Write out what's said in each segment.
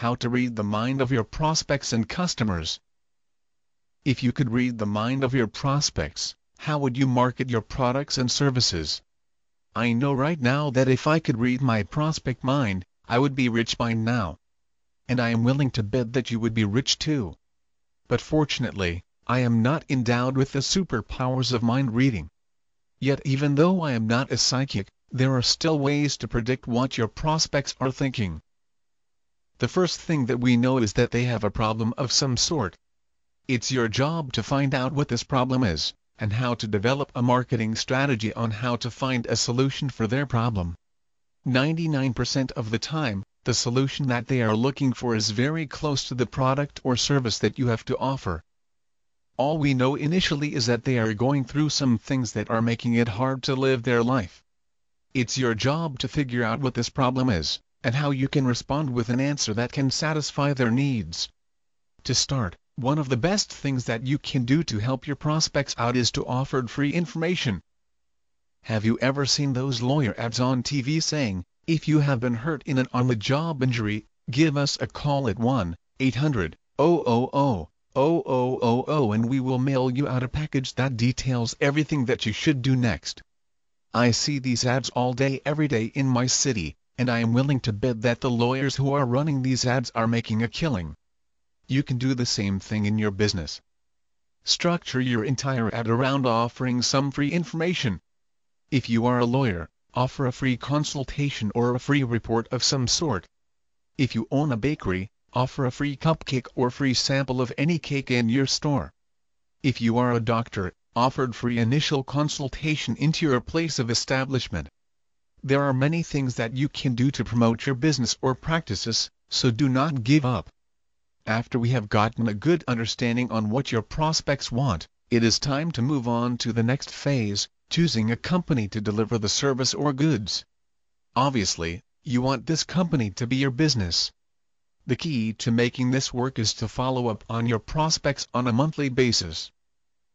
how to read the mind of your prospects and customers. If you could read the mind of your prospects, how would you market your products and services? I know right now that if I could read my prospect mind, I would be rich by now. And I am willing to bet that you would be rich too. But fortunately, I am not endowed with the superpowers of mind reading. Yet even though I am not a psychic, there are still ways to predict what your prospects are thinking. The first thing that we know is that they have a problem of some sort. It's your job to find out what this problem is, and how to develop a marketing strategy on how to find a solution for their problem. 99% of the time, the solution that they are looking for is very close to the product or service that you have to offer. All we know initially is that they are going through some things that are making it hard to live their life. It's your job to figure out what this problem is, and how you can respond with an answer that can satisfy their needs. To start, one of the best things that you can do to help your prospects out is to offer free information. Have you ever seen those lawyer ads on TV saying, if you have been hurt in an on-the-job injury, give us a call at 1-800-000 0000 and we will mail you out a package that details everything that you should do next. I see these ads all day every day in my city, and I am willing to bet that the lawyers who are running these ads are making a killing. You can do the same thing in your business. Structure your entire ad around offering some free information. If you are a lawyer, offer a free consultation or a free report of some sort. If you own a bakery, offer a free cupcake or free sample of any cake in your store. If you are a doctor, offered free initial consultation into your place of establishment. There are many things that you can do to promote your business or practices, so do not give up. After we have gotten a good understanding on what your prospects want, it is time to move on to the next phase, choosing a company to deliver the service or goods. Obviously, you want this company to be your business. The key to making this work is to follow up on your prospects on a monthly basis.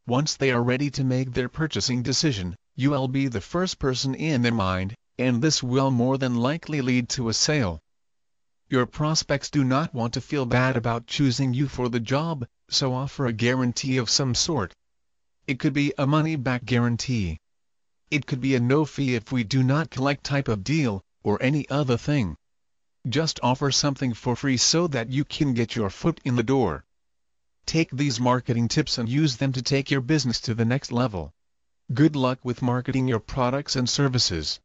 Once they are ready to make their purchasing decision, you will be the first person in their mind, and this will more than likely lead to a sale. Your prospects do not want to feel bad about choosing you for the job, so offer a guarantee of some sort. It could be a money-back guarantee. It could be a no fee if we do not collect type of deal, or any other thing. Just offer something for free so that you can get your foot in the door. Take these marketing tips and use them to take your business to the next level. Good luck with marketing your products and services.